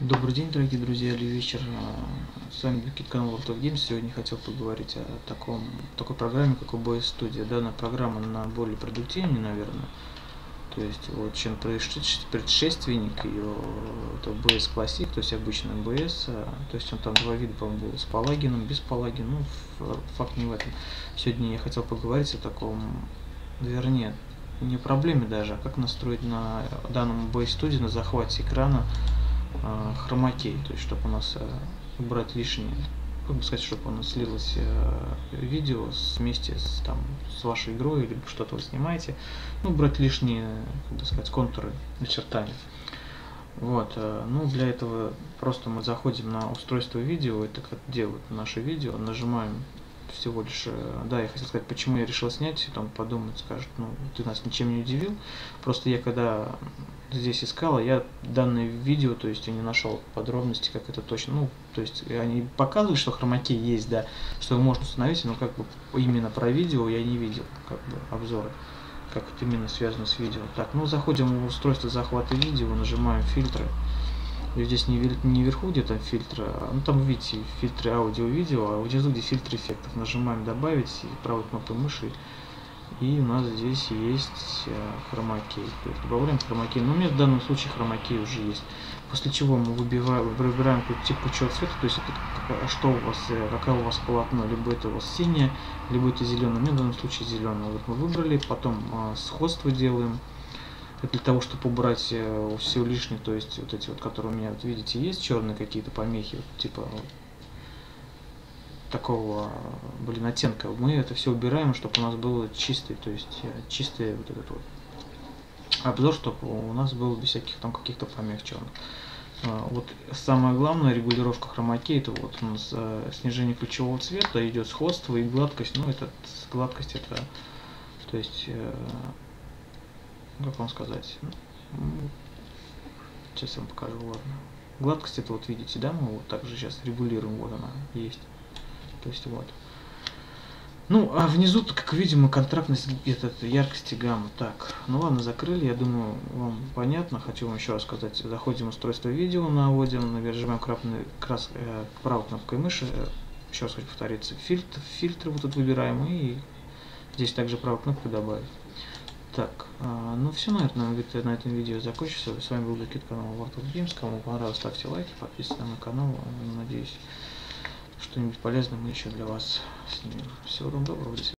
Добрый день, дорогие друзья, или вечер. С вами Бикит канал World of Games. Сегодня хотел поговорить о таком, такой программе, как OBS Studio. Данная программа на более продуктивнее, наверное. То есть, вот, чем предшественник ее, это OBS Classic, то есть обычный OBS. То есть он там два вида, по-моему, был с палагином, без палагина. Ну, факт не в этом. Сегодня я хотел поговорить о таком, вернее, не проблеме даже, а как настроить на данном OBS Studio на захвате экрана хромакей, то есть чтобы у нас э, убрать лишнее, как бы сказать, чтобы у нас слилось э, видео вместе с, там, с вашей игрой, или что-то вы снимаете, ну, убрать лишние, как бы сказать, контуры, начертания. Вот, э, ну для этого просто мы заходим на устройство видео, это как делают наши видео, нажимаем всего лишь, э, да, я хотел сказать, почему я решил снять, там подумать, скажут, ну, ты нас ничем не удивил. Просто я когда здесь искал, я данное видео, то есть я не нашел подробности, как это точно, ну, то есть они показывают, что хромаки есть, да, что его можно установить, но как бы именно про видео я не видел, как бы обзоры, как это именно связано с видео. Так, ну, заходим в устройство захвата видео, нажимаем фильтры, здесь не, не вверху где-то фильтры, а, ну там видите фильтры аудио-видео, а внизу где фильтр эффектов. Нажимаем добавить правой кнопкой мыши и у нас здесь есть э, хромакей. Добавляем хромакей. Но у меня в данном случае хромакей уже есть. После чего мы выбираем, выбираем какой тип пучок цвета, то есть это что у вас, э, какое у вас полотно, либо это у вас синее, либо это зеленое. У меня в данном случае зеленое. Вот мы выбрали, потом э, сходство делаем для того, чтобы убрать э, все лишнее, то есть вот эти вот, которые у меня, вот видите, есть черные какие-то помехи, вот, типа вот, такого, блин, оттенка. Мы это все убираем, чтобы у нас было чистый, то есть э, чистый вот этот вот обзор, чтобы у нас был без всяких там каких-то помех черных. А, вот самое главное регулировка хромаки, это вот у нас э, снижение ключевого цвета, идет сходство и гладкость, ну это гладкость это, то есть как вам сказать, ну, сейчас я вам покажу, ладно. Гладкость это вот видите, да, мы вот также сейчас регулируем, вот она есть. То есть вот. Ну, а внизу, как видим, контрактность этот, яркости гамма. Так, ну ладно, закрыли, я думаю, вам понятно. Хочу вам еще раз сказать. Заходим в устройство видео, наводим, нажимаем красный, крас, э, правой кнопкой мыши. Еще раз хочу повториться. Фильтр, фильтры вот тут выбираем и здесь также правой кнопкой добавить. Так, а, ну все, наверное, на этом видео закончится. С вами был Бекет, канал World of Games. Кому понравилось, ставьте лайки, подписывайтесь на мой канал. Надеюсь, что-нибудь полезное мы еще для вас снимем. Всего вам доброго, до свидания.